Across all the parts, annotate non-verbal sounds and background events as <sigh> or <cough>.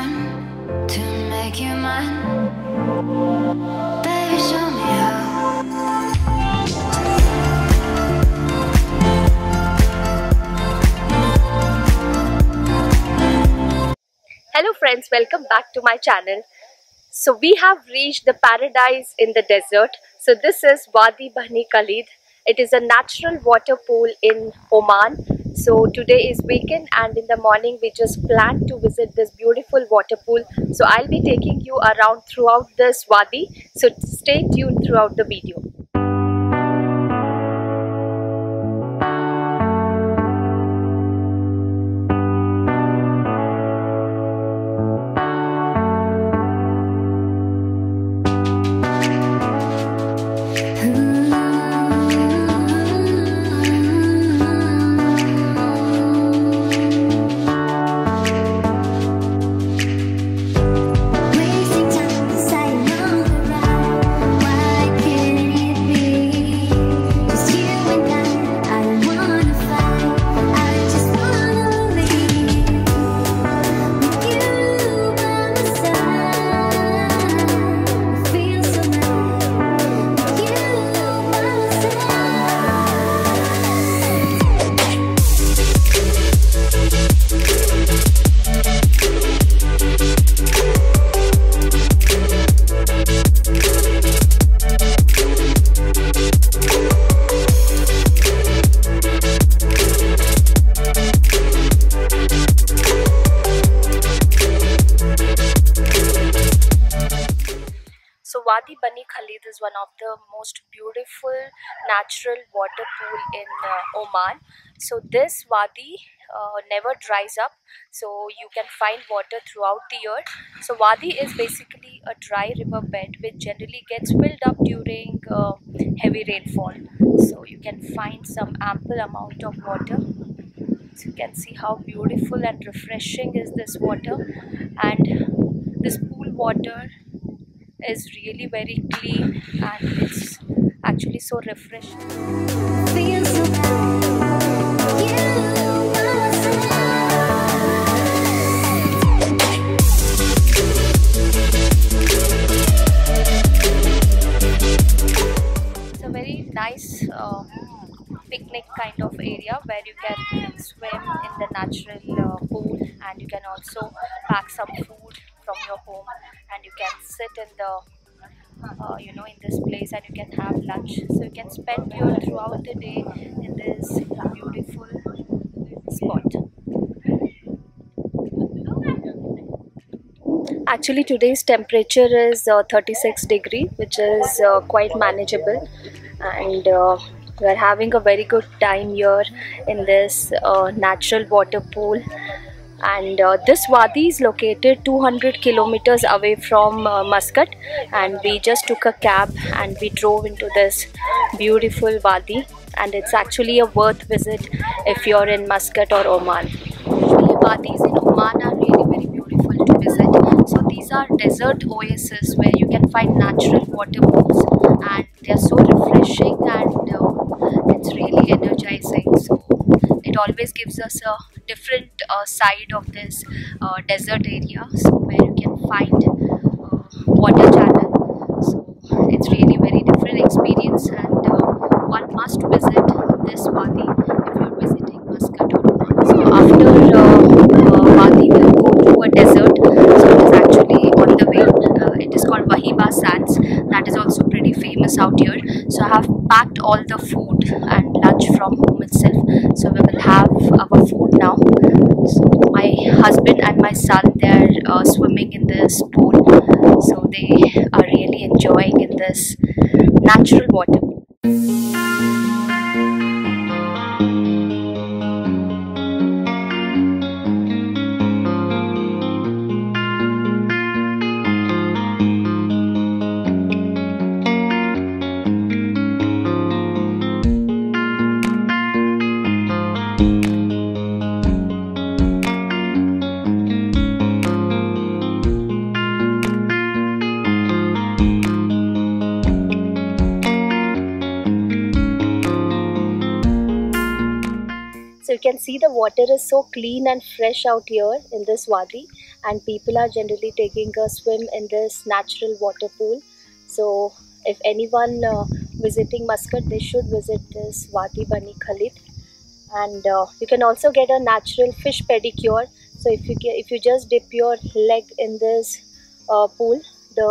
to make you mine. Hello friends, welcome back to my channel. So we have reached the paradise in the desert. So this is Wadi Bani Khalid. It is a natural water pool in Oman. So today is weekend and in the morning we just planned to visit this beautiful water pool. So I'll be taking you around throughout this wadi. So stay tuned throughout the video. Bani Khalid is one of the most beautiful natural water pool in uh, Oman. So this wadi uh, never dries up, so you can find water throughout the year. So wadi is basically a dry river bed which generally gets filled up during uh, heavy rainfall. So you can find some ample amount of water. So you can see how beautiful and refreshing is this water, and this pool water is really very clean and it's actually so refreshing. Nice uh, picnic kind of area where you can swim in the natural uh, pool and you can also pack some food sit in the uh, you know in this place and you can have lunch. So you can spend your throughout the day in this beautiful spot. Actually today's temperature is uh, 36 degree which is uh, quite manageable. And uh, we're having a very good time here in this uh, natural water pool and uh, this wadi is located 200 kilometers away from uh, muscat. And we just took a cab and we drove into this beautiful wadi. And it's actually a worth visit if you're in muscat or oman. Usually wadis in oman are really very beautiful to visit. So these are desert oases where you can find natural water pools. And they are so refreshing and uh, it's really energizing. So it always gives us a different uh, side of this uh, desert area so where you can find uh, water channel. So it's really very different experience and uh, one must visit this wadi if you're visiting muscat so after uh, uh, wadi we'll go to a desert. So it is actually on the way uh, it is called wahiba sands that is also pretty famous out here. So I have packed all the food and lunch from home itself. So we will have our food now. So my husband and my son they are uh, swimming in this pool. So they are really enjoying in this natural water. Can see the water is so clean and fresh out here in this wadi, and people are generally taking a swim in this natural water pool. So if anyone uh, visiting Muscat, they should visit this Wadi Bani Khalid, and uh, you can also get a natural fish pedicure. So if you if you just dip your leg in this uh, pool, the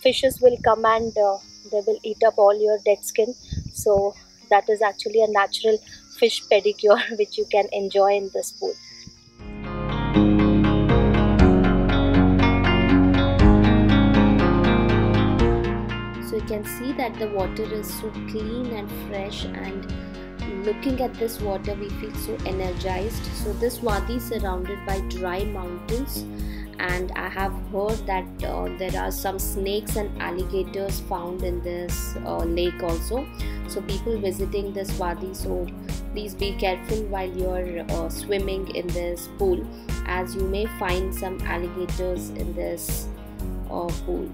fishes will come and uh, they will eat up all your dead skin. So that is actually a natural fish pedicure <laughs> which you can enjoy in this pool. So you can see that the water is so clean and fresh and looking at this water we feel so energized. So this wadi is surrounded by dry mountains and I have heard that uh, there are some snakes and alligators found in this uh, lake also. So people visiting this wadi so please be careful while you're uh, swimming in this pool as you may find some alligators in this uh, pool.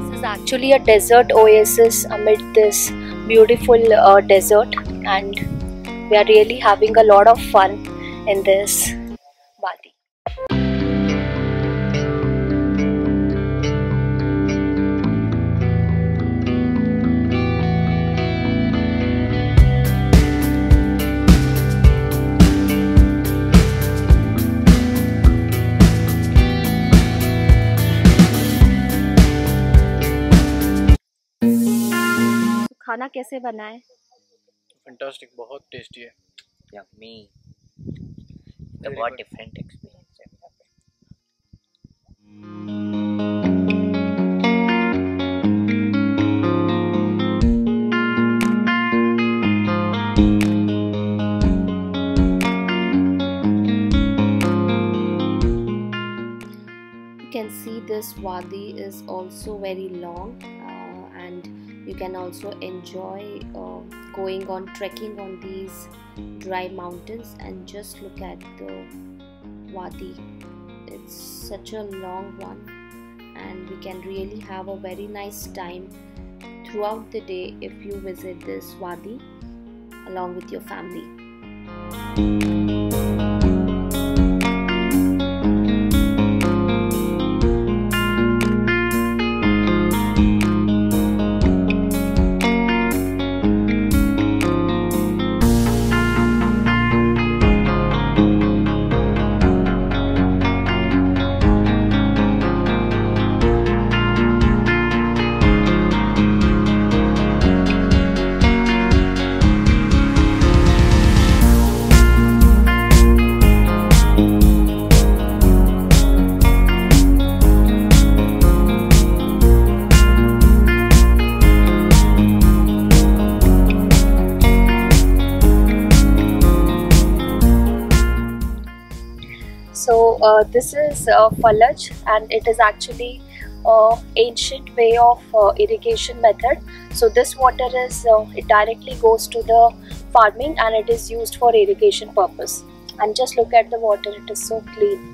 This is actually a desert oasis amid this beautiful uh, desert, and we are really having a lot of fun in this खाना कैसे बना है fantastic बहुत tasty है. The Very बहुत different experience है यहाँ पे। you can see this wadi is also very long uh, you can also enjoy uh, going on trekking on these dry mountains and just look at the wadi. It's such a long one and we can really have a very nice time throughout the day if you visit this wadi along with your family So uh, this is uh, Falaj and it is actually uh, ancient way of uh, irrigation method. So this water is uh, it directly goes to the farming and it is used for irrigation purpose. And just look at the water; it is so clean.